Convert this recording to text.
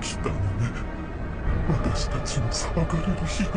来たのね。私たちの騒がれる日が。